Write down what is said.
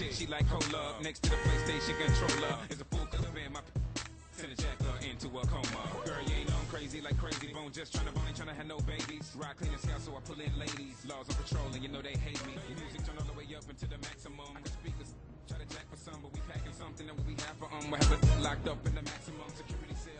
chick, she like cola. Next to the PlayStation controller is a full clip in my. Send a jacker into a coma. Girl, you ain't on crazy like Krayzie Bone. Just trying to bone, ain't to have no babies. Ride clean and scout, so I pull in ladies. Laws on patrol, and you know they hate me. Music turn all the way up into the maximum. I can speak try to jack for some, but we packing something that we have for um. We have it locked up in the maximum security cell.